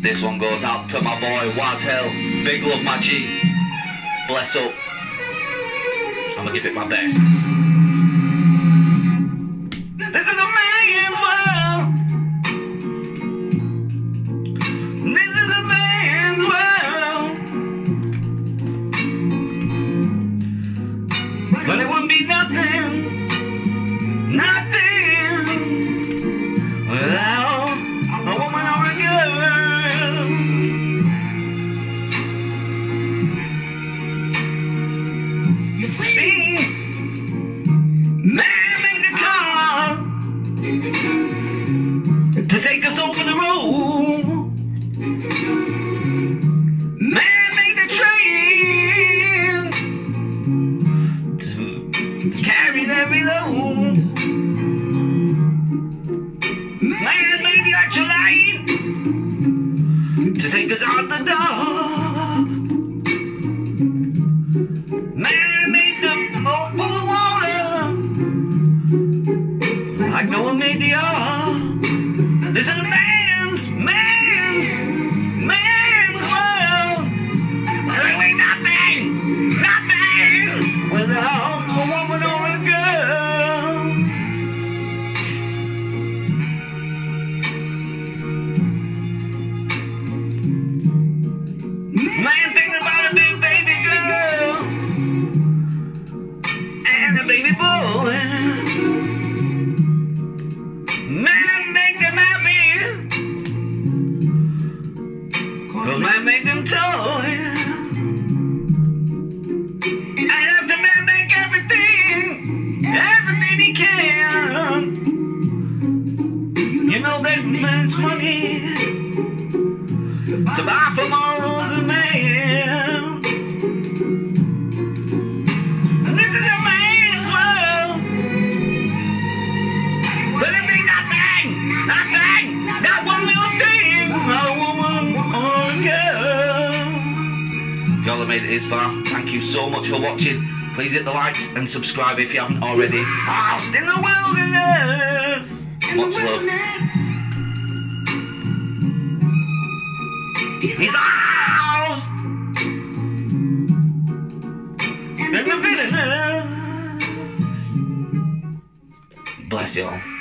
This one goes out to my boy Waz Hill. Big love, my G. Bless up. I'm gonna give it my best. This is a man's world. This is a man's world. But it carry that load. Man made the electrolyte to take us out the dark. Man made the boat full of water like Noah made the ark. Baby boy. Man make them happy. Cause man make them toy. And after man make everything, everything he can. You know that man's money to buy from all nothing, not one little thing, a woman or a girl. If y'all have made it this far, thank you so much for watching. Please hit the likes and subscribe if you haven't already. Lost in the wilderness. Much love. He's lost in the bitterness. Bless you all.